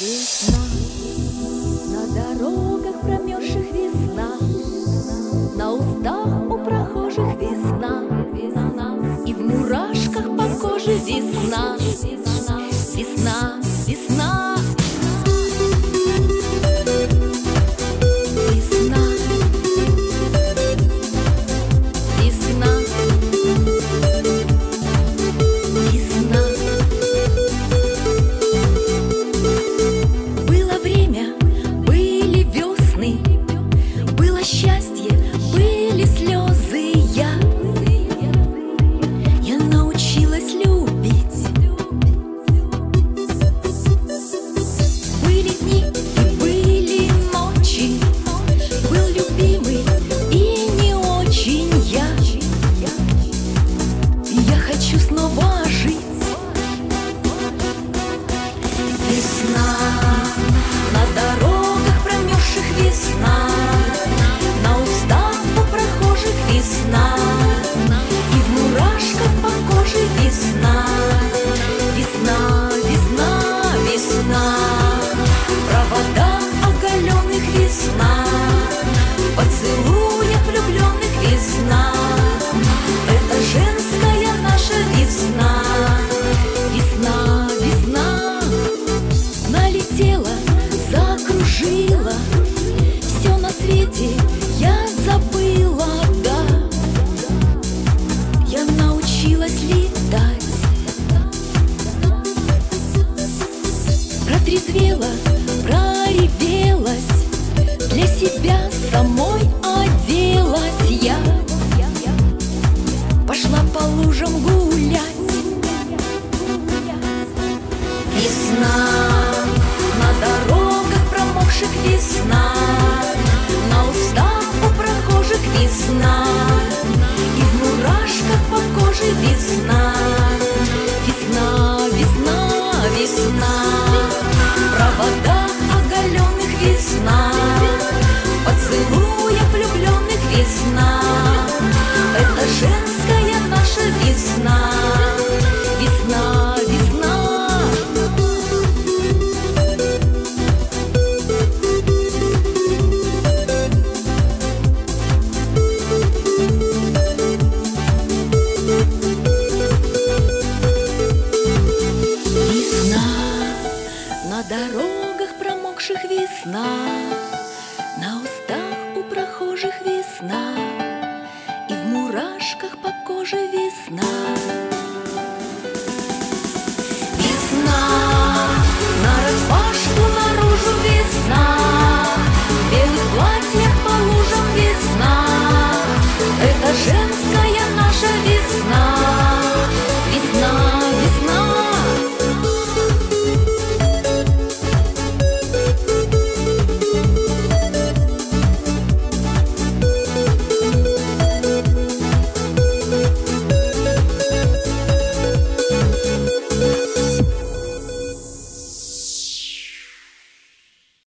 Весна на дорогах промерзших весна, на устах у прохожих весна, весна, и в мурашках по коже весна, весна. научилась летать. Протрезвела, проревелась Для себя самой оделась я. Пошла по лужам гулять. Весна, на дорогах промокших весна. павших весна. На